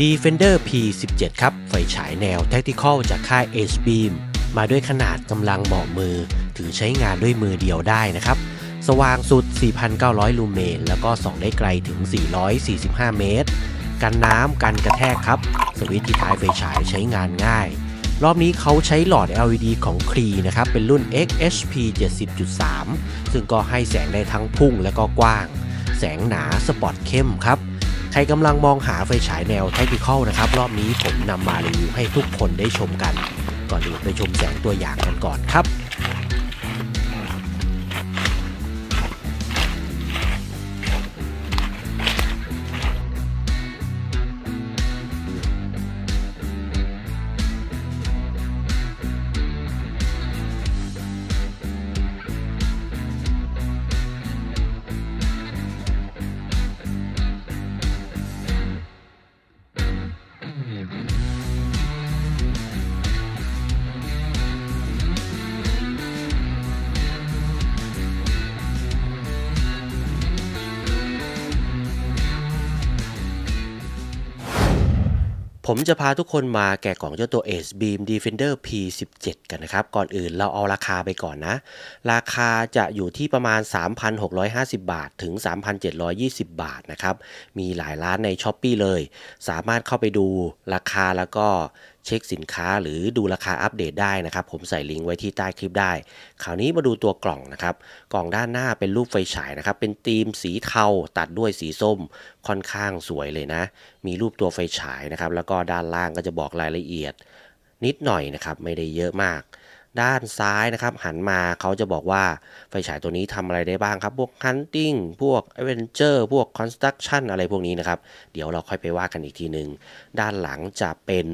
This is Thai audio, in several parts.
Defender P17 ครับ ไฟฉายแนว Tactical จากค่าย H Beam มาด้วยขนาดกำลังเหมาะมือ ถือใช้งานด้วยมือเดียวได้นะครับ สว่างสุด 4,900 ลูเมน แล้วก็ส่องได้ไกลถึง 445 เมตร กันน้ำกันกระแทกครับ สวิตช์ที่ท้ายไฟฉายใช้งานง่าย รอบนี้เขาใช้หลอด LED ของ Cree นะครับ เป็นรุ่น XHP 70.3 ซึ่งก็ให้แสงได้ทั้งพุ่งและก็กว้าง แสงหนาสปอตเข้มครับ รกำลังมองหาไฟฉายแนว Tactical นะครับ รอบนี้ผมนำมารีวิวให้ทุกคนได้ชมกัน ก่อนอื่นไปชมแสงตัวอย่างกันก่อนครับ ผมจะพาทุกคนมาแกะกล่องเจ้าตัว Ace Beam Defender P17 กันนะครับ ก่อนอื่นเราเอาราคาไปก่อนนะ ราคาจะอยู่ที่ประมาณ 3,650 บาทถึง 3,720 บาทนะครับ มีหลายร้านใน s h อ p e e เลย สามารถเข้าไปดูราคาแล้วก็ เช็คสินค้าหรือดูราคาอัปเดตได้นะครับ ผมใส่ลิงก์ไว้ที่ใต้คลิปได้ คราวนี้มาดูตัวกล่องนะครับ กล่องด้านหน้าเป็นรูปไฟฉายนะครับ เป็นธีมสีเทาตัดด้วยสีส้มค่อนข้างสวยเลยนะ มีรูปตัวไฟฉายนะครับ แล้วก็ด้านล่างก็จะบอกรายละเอียด นิดหน่อยนะครับไม่ได้เยอะมากด้านซ้ายนะครับ หันมาเขาจะบอกว่าไฟฉายตัวนี้ทำอะไรได้บ้างครับ พวก Hunting พวก Adventure พวก Construction อะไรพวกนี้นะครับ เดี๋ยวเราค่อยไปว่ากันอีกทีหนึ่งด้านหลังจะเป็น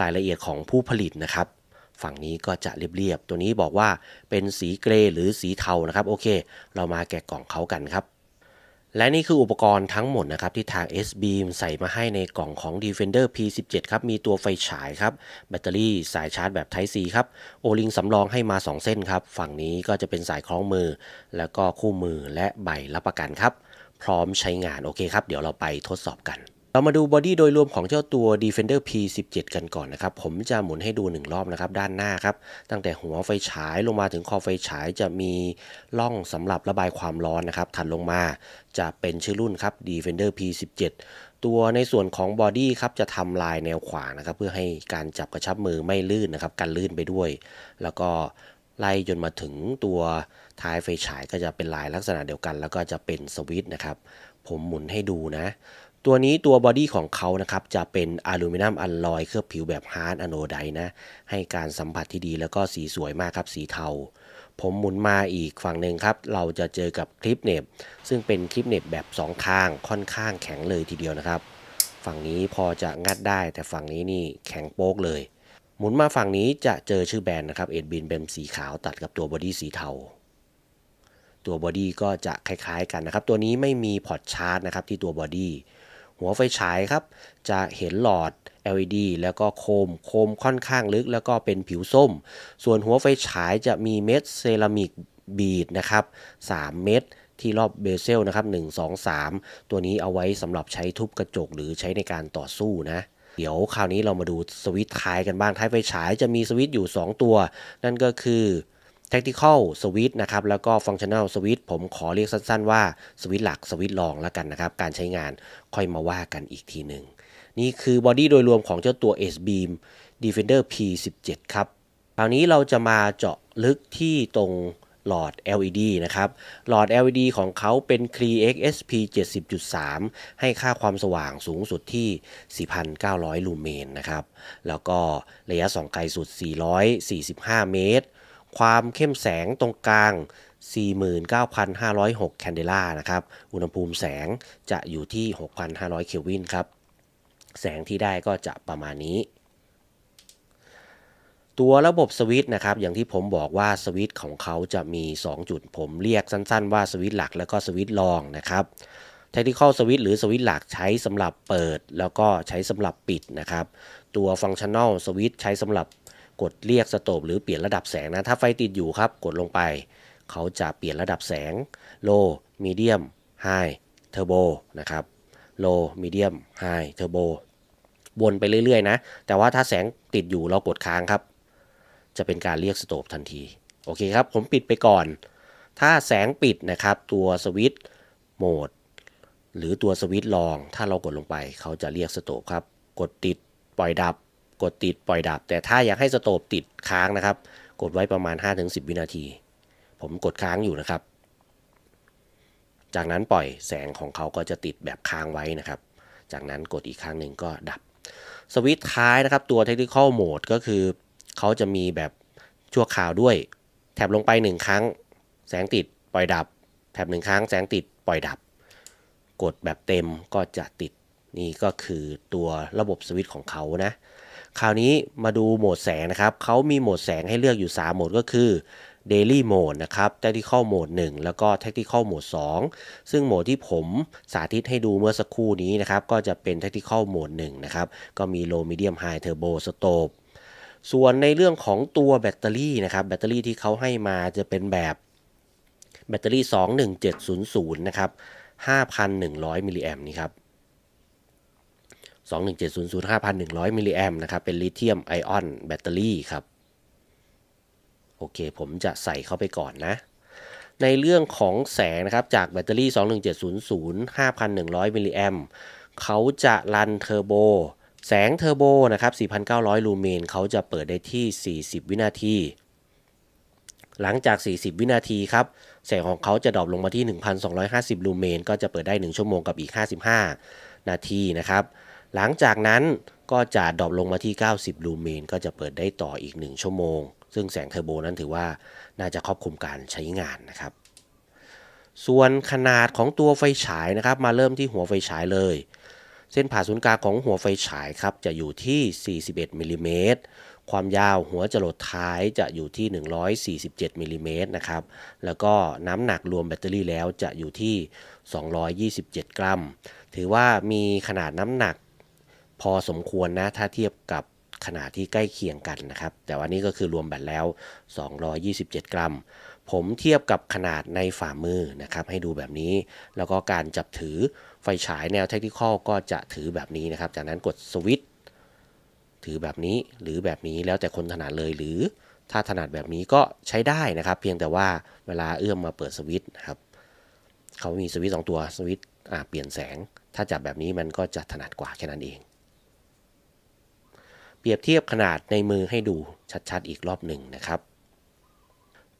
รายละเอียดของผู้ผลิตนะครับ ฝั่งนี้ก็จะเรียบๆ ตัวนี้บอกว่าเป็นสี grey หรือสีเทานะครับ โอเค เรามาแกะกล่องเขากันครับ และนี่คืออุปกรณ์ทั้งหมดนะครับ ที่ทาง Acebeam ใส่มาให้ในกล่องของ Defender P17 ครับ มีตัวไฟฉายครับ แบตเตอรี่สายชาร์จแบบ Type C ครับ O-ring สำรองให้มา 2 เส้นครับ ฝั่งนี้ก็จะเป็นสายคล้องมือ แล้วก็คู่มือและใบรับประกันครับ พร้อมใช้งานโอเคครับ เดี๋ยวเราไปทดสอบกัน เรามาดู body โดยรวมของเจ้าตัว Defender P17 กันก่อนนะครับ ผมจะหมุนให้ดู 1 รอบนะครับ ด้านหน้าครับ ตั้งแต่หัวไฟฉายลงมาถึงคอไฟฉายจะมีร่องสำหรับระบายความร้อนนะครับ ถัดลงมาจะเป็นชื่อรุ่นครับ Defender P17 ตัวในส่วนของ body ครับจะทำลายแนวขวางนะครับ เพื่อให้การจับกระชับมือไม่ลื่นนะครับ กันลื่นไปด้วย แล้วก็ไล่จนมาถึงตัวท้ายไฟฉายก็จะเป็นลายลักษณะเดียวกัน แล้วก็จะเป็นสวิตช์นะครับ ผมหมุนให้ดูนะ ตัวนี้ตัว body ของเขานะครับจะเป็นอลูมิเนียมอลลอยเคลือบผิวแบบ hard anodized นะ ให้การสัมผัสที่ดีแล้วก็สีสวยมากครับสีเทา ผมหมุนมาอีกฝั่งหนึ่งครับ เราจะเจอกับคลิปเหน็บซึ่งเป็นคลิปเหน็บแบบ2ข้างค่อนข้างแข็งเลยทีเดียวนะครับ ฝั่งนี้พอจะงัดได้แต่ฝั่งนี้นี่แข็งโป๊กเลย หมุนมาฝั่งนี้จะเจอชื่อแบรนด์นะครับเอ็ดบินเป็นสีขาวตัดกับตัว body สีเทาตัว body ก็จะคล้ายๆกันนะครับ ตัวนี้ไม่มีพอร์ตชาร์จนะครับที่ตัว body หัวไฟฉายครับ จะเห็นหลอด LED แล้วก็โคม โคมค่อนข้างลึกแล้วก็เป็นผิวส้ม ส่วนหัวไฟฉายจะมีเม็ดเซรามิกบีดนะครับ 3 เม็ดที่รอบเบเซลนะครับ 1 2 3 ตัวนี้เอาไว้สำหรับใช้ทุบกระจกหรือใช้ในการต่อสู้นะเดี๋ยวคราวนี้เรามาดูสวิตช์ท้ายกันบ้างท้ายไฟฉายจะมีสวิตช์อยู่ 2 ตัว นั่นก็คือ Tactical Switch นะครับแล้วก็ Functional Switch ผมขอเรียกสั้นๆว่าสวิต์หลักสวิต์รองแล้วกันนะครับ การใช้งานค่อยมาว่ากันอีกทีหนึ่งนี่คือบอดี้โดยรวมของเจ้าตัว S Beam Defender P17 ครับคราวนี้เราจะมาเจาะลึกที่ตรงหลอด LED นะครับ หลอด LED ของเขาเป็น Cree XSP 70.3 ให้ค่าความสว่างสูงสุดที่ 4,900 ลูเมนนะครับ แล้วก็ระยะส่องไกลสุด 445 เมตร ความเข้มแสงตรงกลาง 49,506 แคนเดล่านะครับ อุณหภูมิแสงจะอยู่ที่ 6,500 เคลวินครับ แสงที่ได้ก็จะประมาณนี้ ตัวระบบสวิตช์นะครับ อย่างที่ผมบอกว่าสวิตช์ของเขาจะมี 2 จุด ผมเรียกสั้นๆ ว่าสวิตช์หลักแล้วก็สวิตช์รองนะครับ Tactical Switch หรือสวิตช์หลักใช้สำหรับเปิด แล้วก็ใช้สำหรับปิดนะครับ ตัว Functional Switch ใช้สำหรับ กดเรียกสโตบหรือเปลี่ยนระดับแสงนะ ถ้าไฟติดอยู่ครับ กดลงไป เขาจะเปลี่ยนระดับแสง Low Medium High Turbo นะครับ Low Medium High Turbo วนไปเรื่อยๆนะ แต่ว่าถ้าแสงติดอยู่เรากดค้างครับ จะเป็นการเรียกสโตบทันที โอเคครับ ผมปิดไปก่อน ถ้าแสงปิดนะครับ ตัวสวิตช์โหมด หรือตัวสวิตช์ลอง ถ้าเรากดลงไป เขาจะเรียกสโตบครับ กดติดปล่อยดับ กดติดปล่อยดับ แต่ถ้าอยากให้สโตบติดค้างนะครับ กดไว้ประมาณ 5-10 วินาที ผมกดค้างอยู่นะครับ จากนั้นปล่อยแสงของเขาก็จะติดแบบค้างไว้นะครับ จากนั้นกดอีกครั้งหนึ่งก็ดับ สวิตช์ท้ายนะครับ ตัว Technical Mode ก็คือ เขาจะมีแบบชั่วคราวด้วย แถบลงไป 1 ครั้ง แสงติดปล่อยดับ แถบหนึ่งครั้งแสงติดปล่อยดับ กดแบบเต็มก็จะติดนี่ก็คือตัวระบบสวิตช์ของเขานะ คราวนี้มาดูโหมดแสงนะครับเขามีโหมดแสงให้เลือกอยู่ 3 โหมดก็คือ Daily Mode นะครับ Tactical Mode 1 แล้วก็ Tactical Mode 2 ซึ่งโหมดที่ผมสาธิตให้ดูเมื่อสักครู่นี้นะครับ ก็จะเป็น Tactical Mode 1 นะครับ ก็มี Low Medium High Turbo Strobe ส่วนในเรื่องของตัวแบตเตอรี่นะครับ แบตเตอรี่ที่เขาให้มาจะเป็นแบบแบตเตอรี่ 21700 นะครับ 5,100 มิลลิแอมป์นี่ครับ 21700 5,100 มิลลิแอมป์นะครับ เป็นลิเธียมไอออนแบตเตอรี่ครับ โอเค ผมจะใส่เข้าไปก่อนนะ ในเรื่องของแสงนะครับ จากแบตเตอรี่ 21700 5,100 มิลลิแอมป์เขาจะรันเทอร์โบ แสงเทอร์โบนะครับ 4,900 ลูเมนเขาจะเปิดได้ที่ 40 วินาที หลังจาก 40 วินาทีครับแสงของเขาจะ drop ลงมาที่ 1,250 ลูเมน ก็จะเปิดได้ 1 ชั่วโมงกับอีก 55 นาทีนะครับ หลังจากนั้นก็จะ drop ลงมาที่ 90 ลูเมน ก็จะเปิดได้ต่ออีก 1 ชั่วโมง ซึ่งแสงเทอร์โบนั้นถือว่าน่าจะครอบคลุมการใช้งานนะครับ ส่วนขนาดของตัวไฟฉายนะครับ มาเริ่มที่หัวไฟฉายเลย เส้นผ่าศูนย์กลางของหัวไฟฉายครับจะอยู่ที่ 41มิลิเมตรความยาวหัวจรดท้ายจะอยู่ที่ 147มิลิเมตรนะครับ แล้วก็น้ำหนักรวมแบตเตอรี่แล้วจะอยู่ที่ 227 กรัม ถือว่ามีขนาดน้ำหนัก พอสมควรนะถ้าเทียบกับขนาดที่ใกล้เคียงกันนะครับ แต่ว่านี่ก็คือรวมแบตแล้ว 227 กรัม ผมเทียบกับขนาดในฝ่ามือนะครับ ให้ดูแบบนี้ แล้วก็การจับถือไฟฉายแนวเทคนิคอก็จะถือแบบนี้นะครับ จากนั้นกดสวิตช์ถือแบบนี้หรือแบบนี้แล้วแต่คนถนัดเลยหรือ ถ้าถนัดแบบนี้ก็ใช้ได้นะครับ เพียงแต่ว่าเวลาเอื้อมมาเปิดสวิตช์ครับเขามีสวิตช์สองตัวสวิตช์เปลี่ยนแสง ถ้าจับแบบนี้มันก็จะถนัดกว่าแค่นั้นเอง เปรียบเทียบขนาดในมือให้ดูชัดๆอีกรอบหนึ่งนะครับ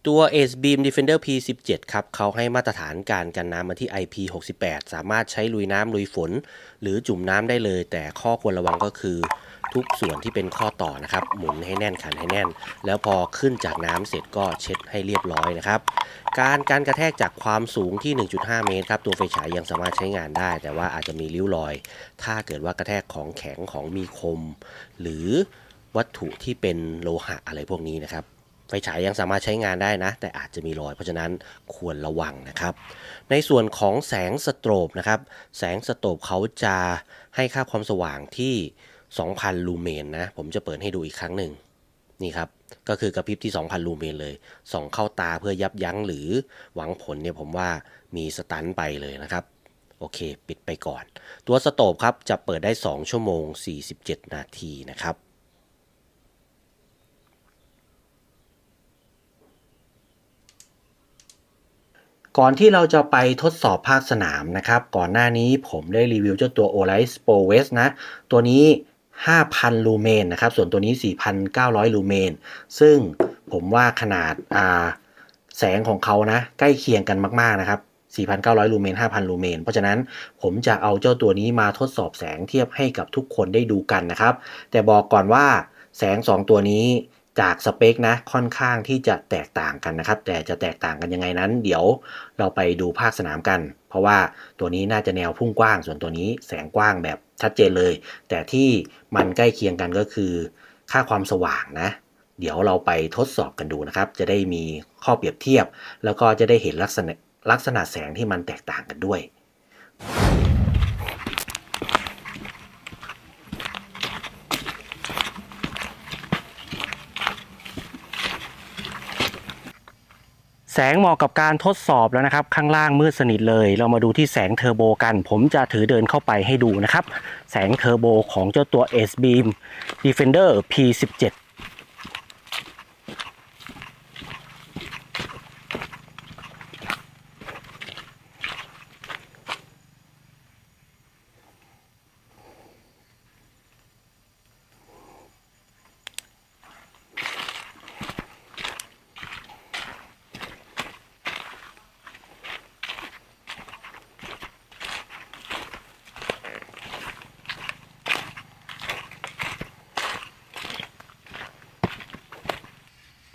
ตัว Ace Beam Defender P17 ครับเขาให้มาตรฐานการกันน้ำมาที่ IP68 สามารถใช้ลุยน้ำลุยฝน หรือจุ่มน้ำได้เลย แต่ข้อควรระวังก็คือทุกส่วนที่เป็นข้อต่อนะครับ หมุนให้แน่นขันให้แน่น แล้วพอขึ้นจากน้ำเสร็จก็เช็ดให้เรียบร้อยนะครับ การการกระแทกจากความสูงที่ 1.5 เมตรครับ ตัวไฟฉายยังสามารถใช้งานได้ แต่ว่าอาจจะมีริ้วรอย ถ้าเกิดว่ากระแทกของแข็งของมีคม หรือวัตถุที่เป็นโลหะอะไรพวกนี้นะครับ ไฟฉายยังสามารถใช้งานได้นะ แต่อาจจะมีรอย เพราะฉะนั้นควรระวังนะครับ ในส่วนของแสงสโตรบนะครับ แสงสโตรบเขาจะให้ค่าความสว่างที่ 2,000 ลูเมนนะ ผมจะเปิดให้ดูอีกครั้งหนึ่งนี่ครับ ก็คือกระพริบที่ 2,000 ลูเมนเลย ส่องเข้าตาเพื่อยับยั้งหรือหวังผลเนี่ยผมว่ามีสตันไปเลยนะครับ โอเค ปิดไปก่อน ตัวสโตบครับจะเปิดได้ 2 ชั่วโมง 47 นาทีนะครับ ก่อนที่เราจะไปทดสอบภาคสนามนะครับ ก่อนหน้านี้ผมได้รีวิวเจ้าตัว Olight Pro West นะ ตัวนี้ 5,000 ลูเมนนะครับ ส่วนตัวนี้ 4,900 ลูเมน ซึ่งผมว่าขนาดแสงของเขานะ ใกล้เคียงกันมาก ๆ นะครับ 4,900 ลูเมน 5,000 ลูเมน เพราะฉะนั้นผมจะเอาเจ้าตัวนี้มาทดสอบแสงเทียบให้กับทุกคนได้ดูกันนะครับ แต่บอกก่อนว่าแสง 2 ตัวนี้ จากสเปคนะค่อนข้างที่จะแตกต่างกันนะครับ แต่จะแตกต่างกันยังไงนั้น เดี๋ยวเราไปดูภาคสนามกัน เพราะว่าตัวนี้น่าจะแนวพุ่งกว้าง ส่วนตัวนี้แสงกว้างแบบชัดเจนเลย แต่ที่มันใกล้เคียงกันก็คือ ค่าความสว่างนะ เดี๋ยวเราไปทดสอบกันดูนะครับ จะได้มีข้อเปรียบเทียบ แล้วก็จะได้เห็นลักษณะลักษณะแสงที่มันแตกต่างกันด้วย แสงเหมาะกับการทดสอบแล้วนะครับ ข้างล่างมืดสนิทเลย เรามาดูที่แสงเทอร์โบกัน ผมจะถือเดินเข้าไปให้ดูนะครับ แสงเทอร์โบของเจ้าตัว S Beam Defender P17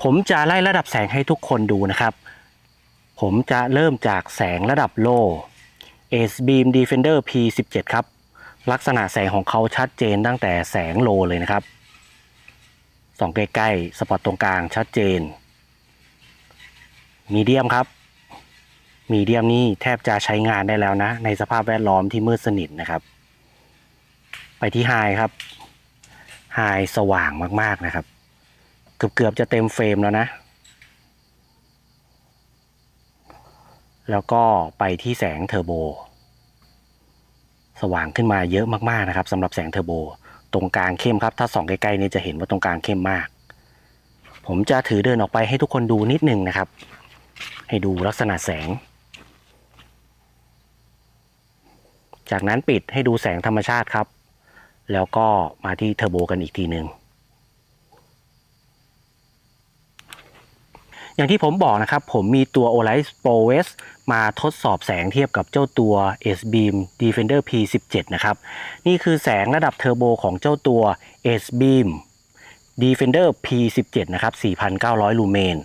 ผมจะไล่ระดับแสงให้ทุกคนดูนะครับ ผมจะเริ่มจากแสงระดับโล Ace Beam Defender P17 ครับ ลักษณะแสงของเขาชัดเจนตั้งแต่แสงโลเลยนะครับส่องใกล้ๆสปอตตรงกลางชัดเจน มีเดียมครับ มีเดียมนี่แทบจะใช้งานได้แล้วนะ ในสภาพแวดล้อมที่มืดสนิทนะครับ ไปที่ไฮครับไฮสว่างมากๆนะครับ เกือบๆจะเต็มเฟรมแล้วนะ แล้วก็ไปที่แสงเทอร์โบ สว่างขึ้นมาเยอะมากๆนะครับสำหรับแสงเทอร์โบ ตรงกลางเข้มครับ ถ้าส่องใกล้ๆนี่จะเห็นว่าตรงกลางเข้มมาก ผมจะถือเดินออกไปให้ทุกคนดูนิดนึงนะครับ ให้ดูลักษณะแสง จากนั้นปิดให้ดูแสงธรรมชาติครับ แล้วก็มาที่เทอร์โบกันอีกทีหนึ่ง อย่างที่ผมบอกนะครับ ผมมีตัว Olight Pro S มาทดสอบแสงเทียบกับเจ้าตัว S Beam Defender P17 นะครับ นี่คือแสงระดับเทอร์โบของเจ้าตัว S Beam Defender P17 นะครับ 4,900 ลูเมน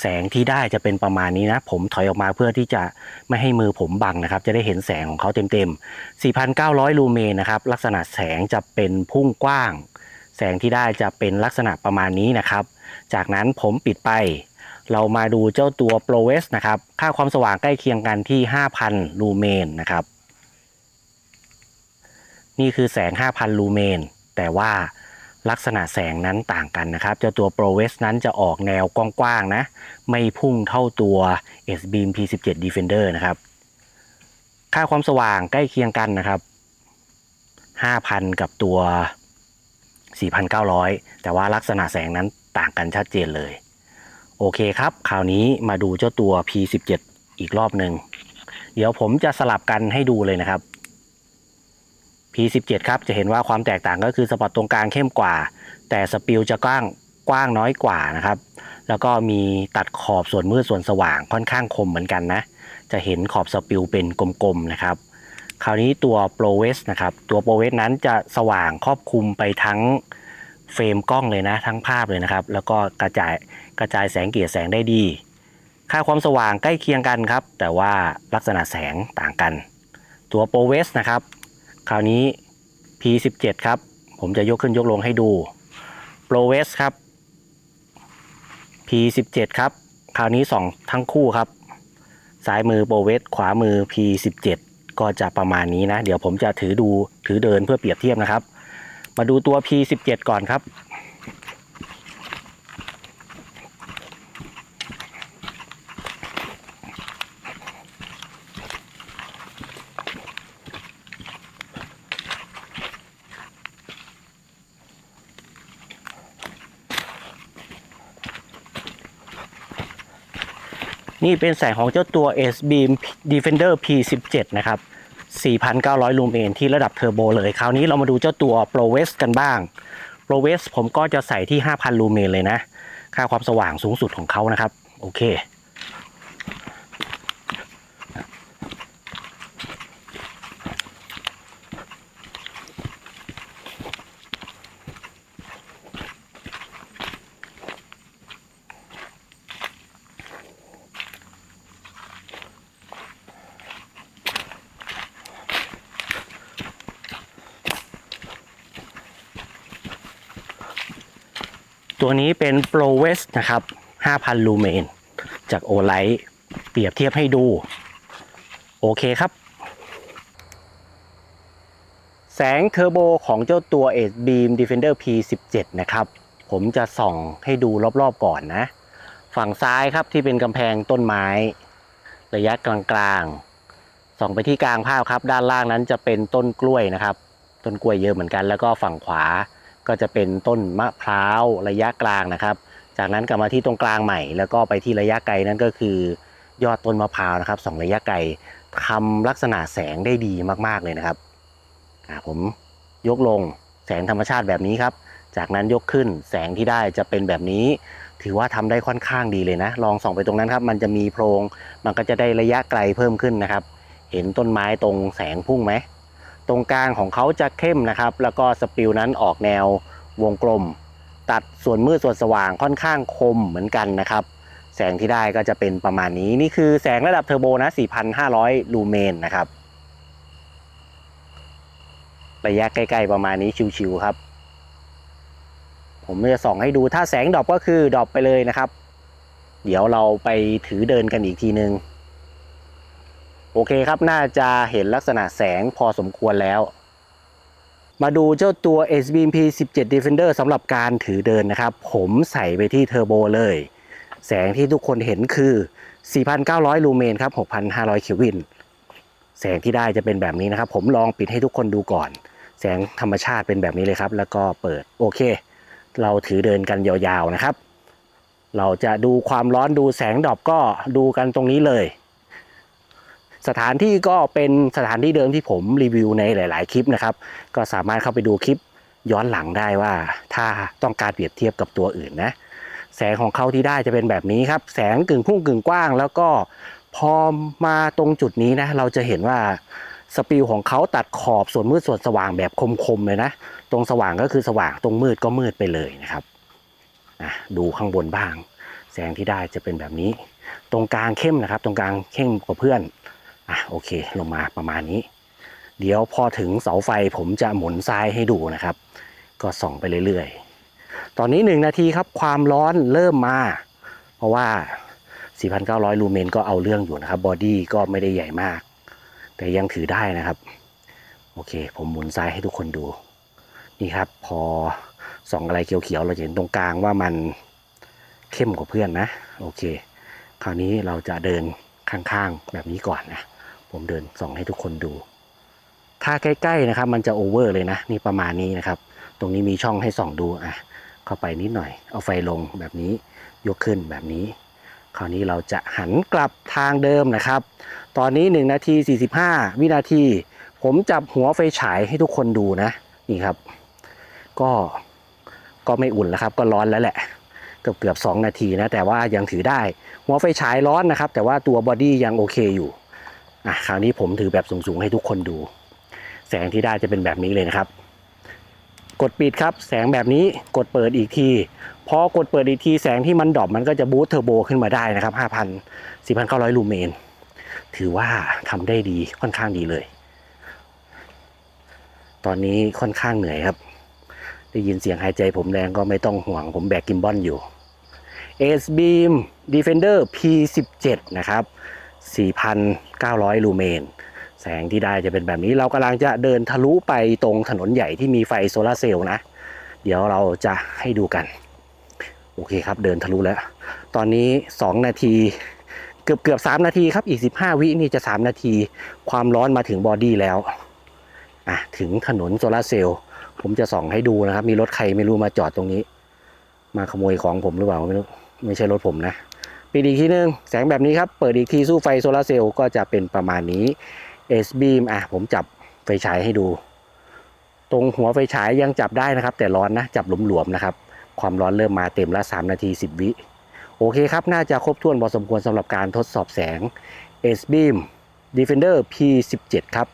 แสงที่ได้จะเป็นประมาณนี้นะ ผมถอยออกมาเพื่อที่จะไม่ให้มือผมบังนะครับ จะได้เห็นแสงของเขาเต็มๆ 4,900 ลูเมนนะครับ ลักษณะแสงจะเป็นพุ่งกว้าง แสงที่ได้จะเป็นลักษณะประมาณนี้นะครับ จากนั้นผมปิดไป เรามาดูเจ้าตัว p r o w e s นะครับ ค่าความสว่างใกล้เคียงกันที่ 5,000 ลูเมนนะครับ นี่คือแสง 5,000 ลูเมน แต่ว่าลักษณะแสงนั้นต่างกันนะครับ เจ้าตัว p r o w e s นั้นจะออกแนวกว้างๆนะ ไม่พุ่งเท่าตัว S Beam P17 Defender นะครับ ค่าความสว่างใกล้เคียงกันนะครับ 5,000 กับตัว 4,900 แต่ว่าลักษณะแสงนั้นต่างกันชัดเจนเลย โอเคครับคราวนี้มาดูเจ้าตัว P17 อีกรอบหนึ่งเดี๋ยวผมจะสลับกันให้ดูเลยนะครับ P17 ครับจะเห็นว่าความแตกต่างก็คือสปอตตรงกลางเข้มกว่า แต่สปิลจะกว้างกว้างน้อยกว่านะครับ แล้วก็มีตัดขอบส่วนมืดส่วนสว่างค่อนข้างคมเหมือนกันนะ จะเห็นขอบสปิลเป็นกลมๆนะครับ คราวนี้ตัว Pro w e s นะครับ ตัว Pro w e s นั้นจะสว่างครอบคลุมไปทั้งเฟรมกล้องเลยนะ ทั้งภาพเลยนะครับ แล้วก็กระจาย กระจายแสงเกลี่ยแสงได้ดี ค่าความสว่างใกล้เคียงกันครับ แต่ว่าลักษณะแสงต่างกัน ตัว Pro West นะครับ คราวนี้ P17 ครับ ผมจะยกขึ้นยกลงให้ดู Pro West ครับ P17 ครับ คราวนี้สองทั้งคู่ครับ ซ้ายมือ Pro West ขวามือ P17 ก็จะประมาณนี้นะ เดี๋ยวผมจะถือดูถือเดินเพื่อเปรียบเทียบนะครับ มาดูตัว P17 ก่อนครับ นี่เป็นแสงของเจ้าตัว S Beam Defender P17 นะครับ 4,900 ลูเมนที่ระดับเทอร์โบเลย คราวนี้เรามาดูเจ้าตัว Pro West กันบ้าง Pro West ผมก็จะใส่ที่ 5,000 ลูเมนเลยนะ ค่าความสว่างสูงสุดของเขานะครับ โอเค ตัวนี้เป็น Pro West นะครับ 5,000 ลูเมน จาก o l i g h t เปรียบเทียบให้ดู โอเคครับ แสงเทอร์โบของเจ้าตัว Edge Beam Defender P17 นะครับ ผมจะส่องให้ดูรอบๆก่อนนะ ฝั่งซ้ายครับที่เป็นกำแพงต้นไม้ ระยะกลางๆ ส่องไปที่กลางภาพครับ ด้านล่างนั้นจะเป็นต้นกล้วยนะครับ ต้นกล้วยเยอะเหมือนกันแล้วก็ฝั่งขวา ก็จะเป็นต้นมะพร้าวระยะกลางนะครับ จากนั้นกลับมาที่ตรงกลางใหม่ แล้วก็ไปที่ระยะไกลนั่นก็คือยอดต้นมะพร้าวนะครับสองระยะไกลทำลักษณะแสงได้ดีมากๆเลยนะครับผมยกลงแสงธรรมชาติแบบนี้ครับ จากนั้นยกขึ้นแสงที่ได้จะเป็นแบบนี้ ถือว่าทำได้ค่อนข้างดีเลยนะ ลองส่องไปตรงนั้นครับ มันจะมีโพรง มันก็จะได้ระยะไกลเพิ่มขึ้นนะครับ เห็นต้นไม้ตรงแสงพุ่งไหม ตรงกลางของเขาจะเข้มนะครับ แล้วก็ spill นั้นออกแนววงกลม ตัดส่วนมืดส่วนสว่างค่อนข้างคมเหมือนกันนะครับ แสงที่ได้ก็จะเป็นประมาณนี้ นี่คือแสงระดับเทอร์โบนะ 4,500 ลูเมนนะครับ ระยะใกล้ๆประมาณนี้ชิวๆครับ ผมจะส่องให้ดูถ้าแสง drop ก็คือ drop ไปเลยนะครับ เดี๋ยวเราไปถือเดินกันอีกทีนึง โอเคครับน่าจะเห็นลักษณะแสงพอสมควรแล้ว มาดูเจ้าตัว SBM P17 Defender สำหรับการถือเดินนะครับ ผมใส่ไปที่เทอร์โบเลย แสงที่ทุกคนเห็นคือ 4,900 ลูเมนครับ 6,500 เควิน แสงที่ได้จะเป็นแบบนี้นะครับ ผมลองปิดให้ทุกคนดูก่อน แสงธรรมชาติเป็นแบบนี้เลยครับ แล้วก็เปิดโอเค เราถือเดินกันยาวๆนะครับ เราจะดูความร้อนดูแสงดอปก็ดูกันตรงนี้เลย สถานที่ก็เป็นสถานที่เดิมที่ผมรีวิวในหลาย ๆ คลิปนะครับ ก็สามารถเข้าไปดูคลิปย้อนหลังได้ว่า ถ้าต้องการเปรียบเทียบกับตัวอื่นนะ แสงของเขาที่ได้จะเป็นแบบนี้ครับ แสงกึ่งพุ่งกึ่งกว้าง แล้วก็พอมาตรงจุดนี้นะ เราจะเห็นว่าสปิลของเขาตัดขอบส่วนมืดส่วนสว่างแบบคม ๆ เลยนะ ตรงสว่างก็คือสว่างตรงมืดก็มืดไปเลยนะครับนะดูข้างบนบ้าง แสงที่ได้จะเป็นแบบนี้ ตรงกลางเข้มนะครับ ตรงกลางเข้มกว่าเพื่อน อะโอเคลงมาประมาณนี้ เดี๋ยวพอถึงเสาไฟผมจะหมุนซ้ายให้ดูนะครับ ก็ส่องไปเรื่อยๆ ตอนนี้1นาทีครับความร้อนเริ่มมา เพราะว่า 4,900 ลูเมนก็เอาเรื่องอยู่นะครับ body ก็ไม่ได้ใหญ่มาก แต่ยังถือได้นะครับ โอเค ผมหมุนซ้ายให้ทุกคนดู นี่ครับ พอส่องอะไรเขียวๆเราจะเห็นตรงกลางว่ามันเข้มกว่าเพื่อนนะ โอเค คราวนี้เราจะเดินข้างๆ แบบนี้ก่อนนะ ผมเดินส่องให้ทุกคนดู ถ้าใกล้ๆนะครับ มันจะโอเวอร์เลยนะนี่ประมาณนี้นะครับ ตรงนี้มีช่องให้ส่องดูอะเข้าไปนิดหน่อย เอาไฟลงแบบนี้ยกขึ้นแบบนี้ คราวนี้เราจะหันกลับทางเดิมนะครับ ตอนนี้ 1 นาที 45 วินาที ผมจับหัวไฟฉายให้ทุกคนดูนะนี่ครับ ก็ก็ไม่อุ่นแล้วครับ ก็ร้อนแล้วแหละเกือบเกือบสนาทีนะแต่ว่ายังถือได้ หัวไฟฉายร้อนนะครับ แต่ว่าตัวบอดี้ยังโอเคอยู่ อะคราวนี้ผมถือแบบสูงๆให้ทุกคนดู แสงที่ได้จะเป็นแบบนี้เลยนะครับ กดปิดครับ แสงแบบนี้กดเปิดอีกทีพอกดเปิดอีกทีแสงที่มัน drop มันก็จะ boost เทอร์โบขึ้นมาได้นะครับ5,000 4,900 ลูเมน ถือว่าทำได้ดีค่อนข้างดีเลย ตอนนี้ค่อนข้างเหนื่อยครับได้ยินเสียงหายใจผมแรงก็ไม่ต้องห่วงผมแบก gimbal อยู่ Acebeam Defender P17 นะครับ 4,900 ลูเมน แสงที่ได้จะเป็นแบบนี้เรากำลังจะเดินทะลุไปตรงถนนใหญ่ที่มีไฟโซลาเซลล์นะ เดี๋ยวเราจะให้ดูกัน โอเคครับเดินทะลุแล้ว ตอนนี้ 2 นาทีเกือบเกือบ3นาทีครับ อีก 15 วินี่จะ 3 นาที ความร้อนมาถึง body แล้วอะถึงถนนโซลาเซลล์ผมจะส่องให้ดูนะครับ มีรถใครไม่รู้มาจอดตรงนี้ มาขโมยของผมหรือเปล่าไม่รู้ไม่ใช่รถผมนะ ปิดอีกทีนึงแสงแบบนี้ครับ เปิดอีกทีสู้ไฟโซลาร์เซลล์ก็จะเป็นประมาณนี้ S beam อะผมจับไฟฉายให้ดู ตรงหัวไฟฉายยังจับได้นะครับ แต่ร้อนนะจับหลวมๆนะครับ ความร้อนเริ่มมาเต็มละ 3 นาที 10 วิโอเคครับ น่าจะครบถ้วนพอสมควรสำหรับการทดสอบแสง S beam Defender P17 ครับ